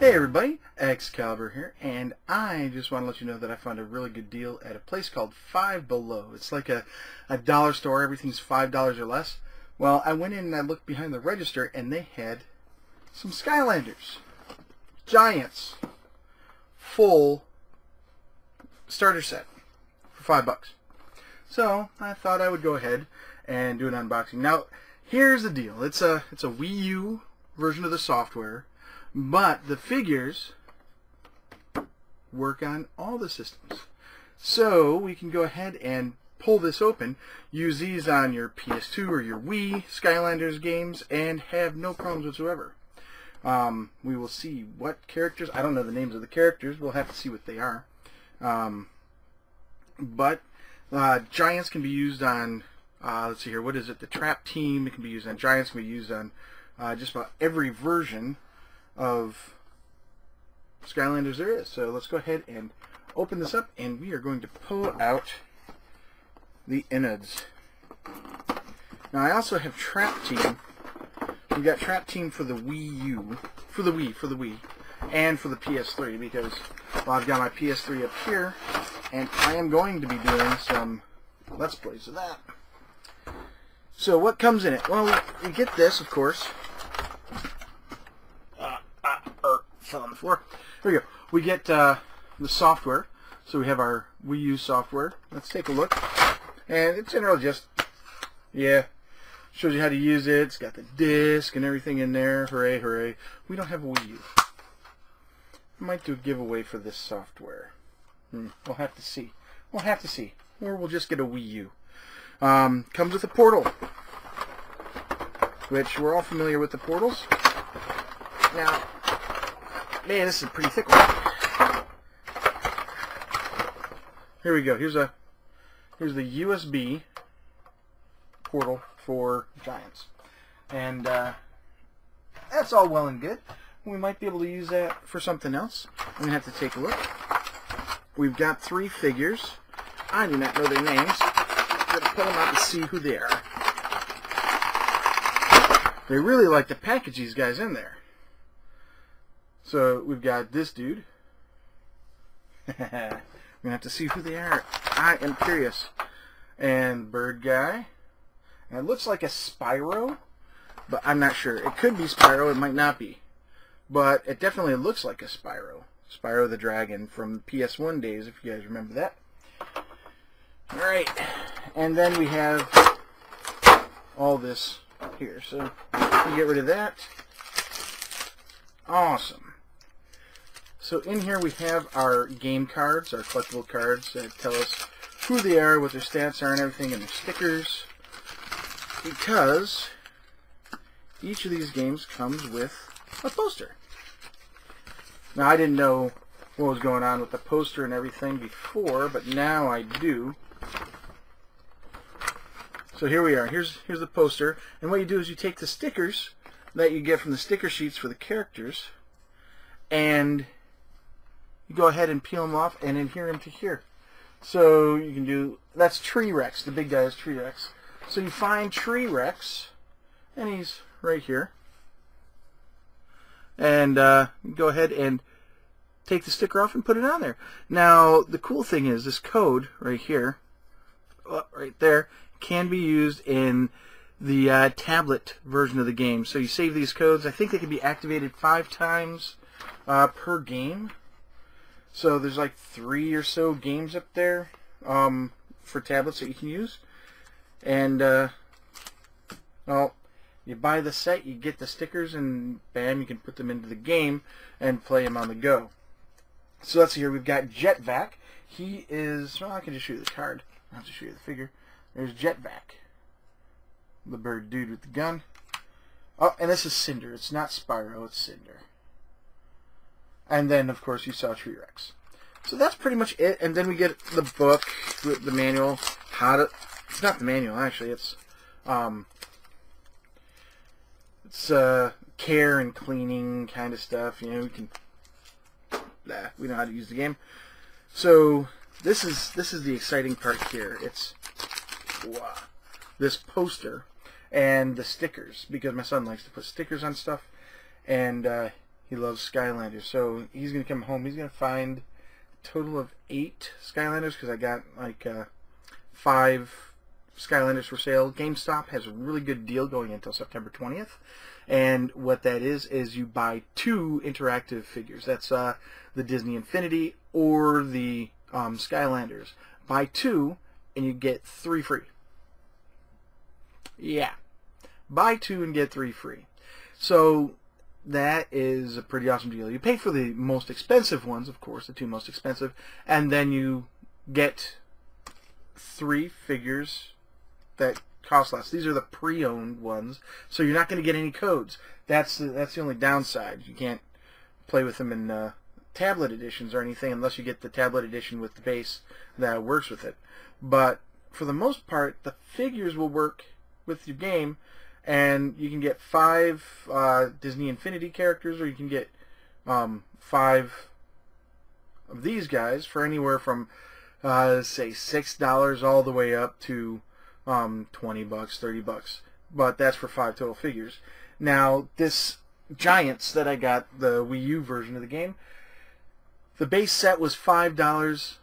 Hey everybody, Excalibur here, and I just want to let you know that I found a really good deal at a place called Five Below. It's like a, a dollar store, everything's five dollars or less. Well, I went in and I looked behind the register and they had some Skylanders. Giants. Full starter set for five bucks. So I thought I would go ahead and do an unboxing. Now, here's the deal. It's a it's a Wii U version of the software. But the figures work on all the systems. So we can go ahead and pull this open, use these on your PS2 or your Wii Skylanders games, and have no problems whatsoever. Um, we will see what characters, I don't know the names of the characters, we'll have to see what they are. Um, but uh, Giants can be used on, uh, let's see here, what is it, the Trap Team, it can be used on Giants, can be used on uh, just about every version of Skylanders there is. So let's go ahead and open this up and we are going to pull out the innards. Now I also have Trap Team. We got Trap Team for the Wii U, for the Wii, for the Wii, and for the PS3 because well, I've got my PS3 up here and I am going to be doing some Let's Plays of that. So what comes in it? Well, you get this, of course, on the floor. Here we go. We get uh, the software. So we have our Wii U software. Let's take a look. And it's generally just, yeah, shows you how to use it. It's got the disc and everything in there. Hooray, hooray. We don't have a Wii U. Might do a giveaway for this software. Hmm, we'll have to see. We'll have to see. Or we'll just get a Wii U. Um, comes with a portal. Which we're all familiar with the portals. Now, Man, this is a pretty thick one. Here we go. Here's a here's the USB portal for Giants. And uh, that's all well and good. We might be able to use that for something else. I'm going to have to take a look. We've got three figures. I do not know their names. I'm going to pull them out to see who they are. They really like to package these guys in there. So we've got this dude. We're going to have to see who they are. I am curious. And Bird Guy. And it looks like a Spyro, but I'm not sure. It could be Spyro, it might not be. But it definitely looks like a Spyro. Spyro the Dragon from PS1 days, if you guys remember that. Alright. And then we have all this here. So, get rid of that. Awesome. So in here we have our game cards, our collectible cards that tell us who they are, what their stats are and everything, and their stickers. Because each of these games comes with a poster. Now I didn't know what was going on with the poster and everything before, but now I do. So here we are. Here's here's the poster. And what you do is you take the stickers that you get from the sticker sheets for the characters and you go ahead and peel them off and adhere them to here. So you can do, that's Tree Rex, the big guy is Tree Rex. So you find Tree Rex, and he's right here. And uh, go ahead and take the sticker off and put it on there. Now, the cool thing is this code right here, oh, right there, can be used in the uh, tablet version of the game. So you save these codes. I think they can be activated five times uh, per game. So there's like three or so games up there um, for tablets that you can use. And, uh, well, you buy the set, you get the stickers, and bam, you can put them into the game and play them on the go. So let's see here. We've got Jetvac. He is, well, I can just show you the card. I'll have to show you the figure. There's Jetvac. The bird dude with the gun. Oh, and this is Cynder. It's not Spyro, it's Cynder. And then, of course, you saw Tree Rex. So that's pretty much it. And then we get the book, the manual, how to... It's not the manual, actually. It's, um... It's, uh, care and cleaning kind of stuff. You know, we can... Nah, we know how to use the game. So, this is, this is the exciting part here. It's... Wow, this poster and the stickers because my son likes to put stickers on stuff and uh, He loves Skylanders. So he's going to come home. He's going to find a total of eight Skylanders because I got like uh, five Skylanders for sale. GameStop has a really good deal going until September 20th. And what that is, is you buy two interactive figures. That's uh, the Disney Infinity or the um, Skylanders. Buy two and you get three free. Yeah. Buy two and get three free. So that is a pretty awesome deal. You pay for the most expensive ones, of course, the two most expensive, and then you get three figures that cost less. These are the pre-owned ones, so you're not going to get any codes. That's the, that's the only downside. You can't play with them in uh, tablet editions or anything unless you get the tablet edition with the base that works with it. But for the most part, the figures will work with your game, and you can get five uh, Disney Infinity characters, or you can get um, five of these guys for anywhere from uh, say six dollars all the way up to um, 20 bucks, 30 bucks. But that's for five total figures. Now, this Giants that I got, the Wii U version of the game, the base set was $5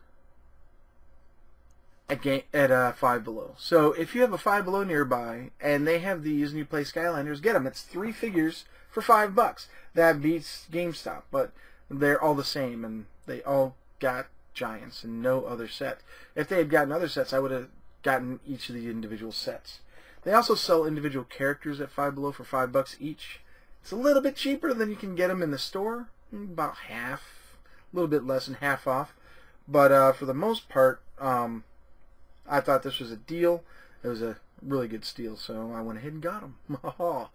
at, at uh, Five Below. So if you have a Five Below nearby and they have these and you play Skylanders, get them. It's three figures for five bucks. That beats GameStop, but they're all the same and they all got Giants and no other set. If they had gotten other sets, I would have gotten each of the individual sets. They also sell individual characters at Five Below for five bucks each. It's a little bit cheaper than you can get them in the store, about half, a little bit less than half off. But uh, for the most part, um, I thought this was a deal. It was a really good steal, so I went ahead and got them.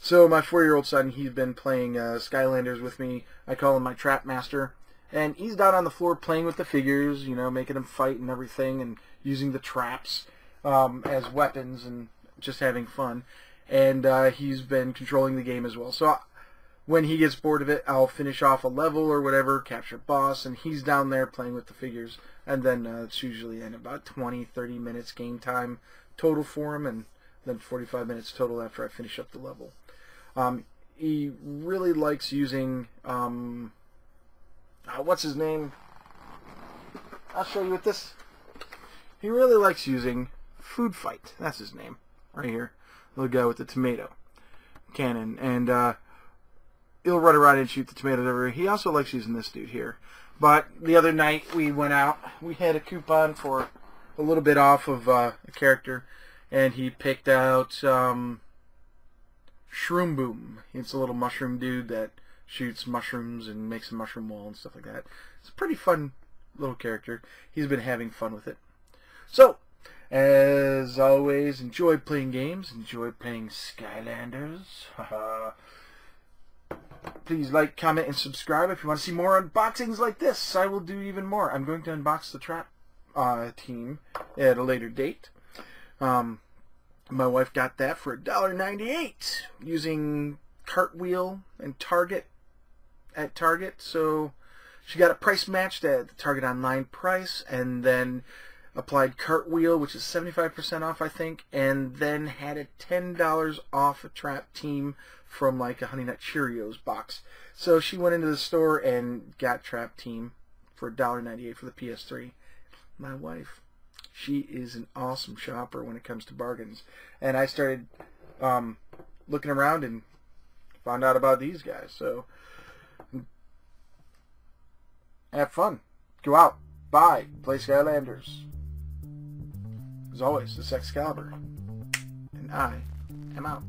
so my four-year-old son, he's been playing uh, Skylanders with me. I call him my trap master. And he's down on the floor playing with the figures, you know, making them fight and everything, and using the traps um, as weapons and just having fun. And uh, he's been controlling the game as well. So when he gets bored of it, I'll finish off a level or whatever, capture boss, and he's down there playing with the figures. And then uh, it's usually in about 20, 30 minutes game time total for him, and then 45 minutes total after I finish up the level. Um, he really likes using um, uh, what's his name? I'll show you with this. He really likes using Food Fight. That's his name, right here. The guy with the tomato cannon, and uh, he'll run around and shoot the tomatoes everywhere. He also likes using this dude here. But the other night we went out. We had a coupon for a little bit off of uh, a character, and he picked out um, Shroom Boom. It's a little mushroom dude that shoots mushrooms and makes a mushroom wall and stuff like that. It's a pretty fun little character. He's been having fun with it. So, as always, enjoy playing games. Enjoy playing Skylanders. Please like, comment, and subscribe if you want to see more unboxings like this. I will do even more. I'm going to unbox the Trap uh, team at a later date. Um, my wife got that for $1.98 using Cartwheel and Target at Target. So she got a price matched at the Target Online price and then applied Cartwheel, which is 75% off, I think, and then had a $10 off a Trap Team from like a Honey Nut Cheerios box. So she went into the store and got Trap Team for $1.98 for the PS3. My wife, she is an awesome shopper when it comes to bargains. And I started um, looking around and found out about these guys. So have fun. Go out. Buy. Play Skylanders. As always, this is Excalibur. And I am out.